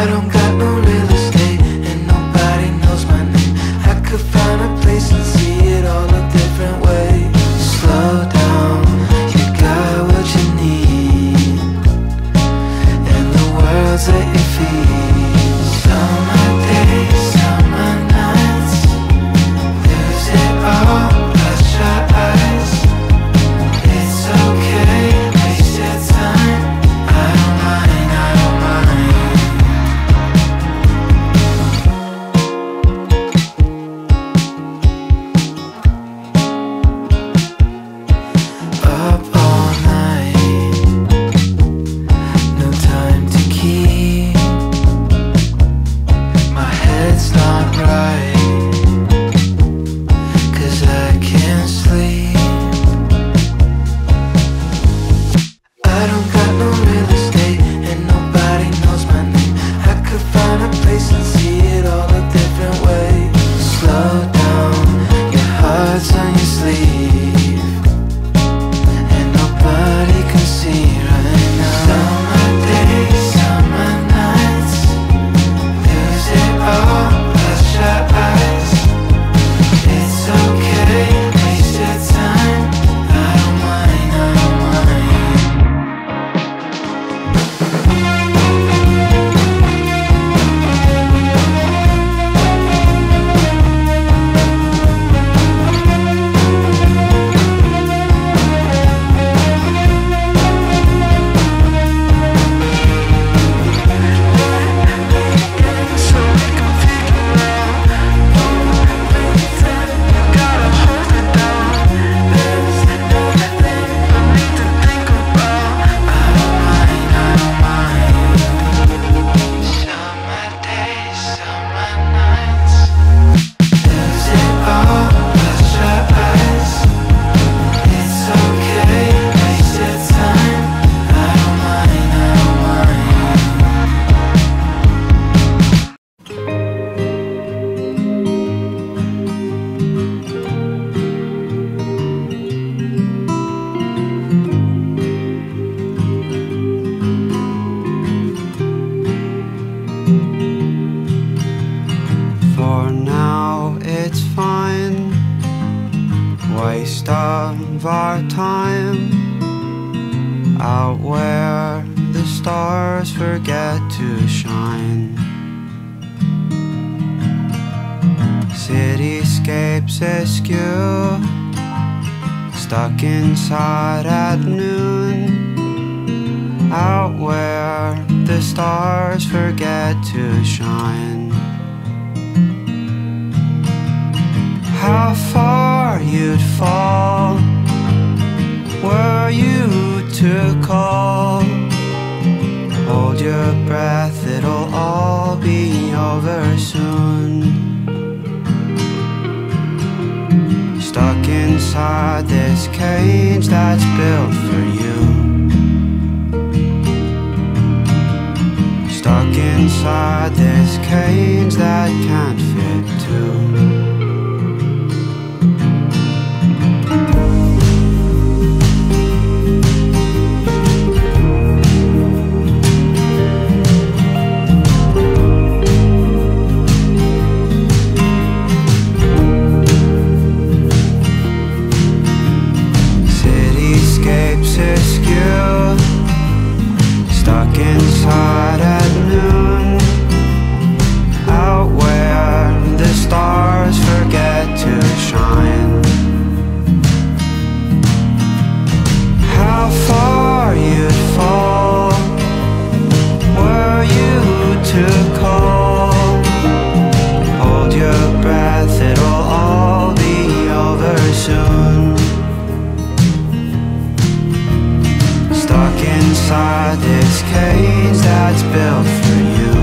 I don't got no real estate and nobody knows my name. I could find a place and see it all a different way. Slow down, you got what you need, and the world's at your feet. Our time out where the stars forget to shine. Cityscapes askew, stuck inside at noon. Out where the stars forget to shine. how far you'd fall inside this cage that's built for you. Stuck inside this cage that can't fit two. Cityscapes askew, stuck inside at inside this cage that's built for you.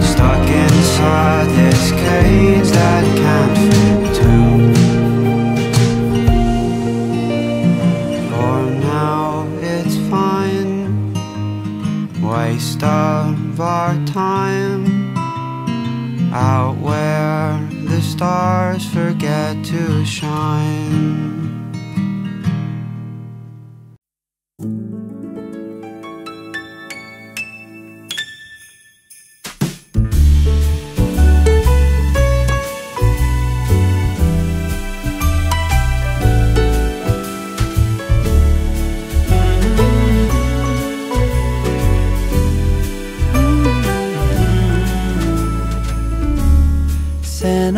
Stuck inside this cage that can't fit two. For now, it's fine. Waste of our time out where the stars forget to shine.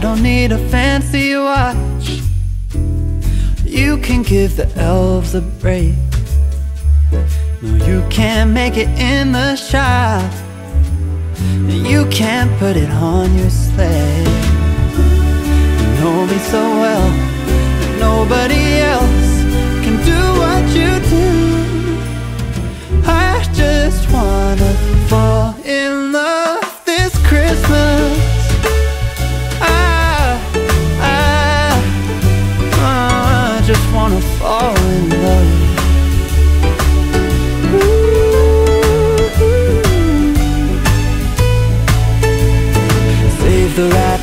Don't need a fancy watch. You can give the elves a break. No, you can't make it in the shop. You can't put it on your sleigh.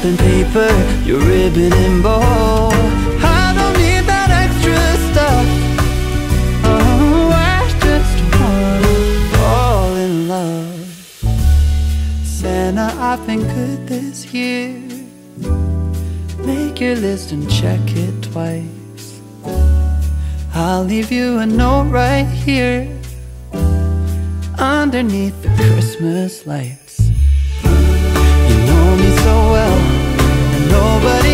Wrapping paper, your ribbon and bow. I don't need that extra stuff. Oh, I just wanna fall in love. Santa, I've been good this year. Make your list and check it twice. I'll leave you a note right here underneath the Christmas lights. You know me so well, and nobody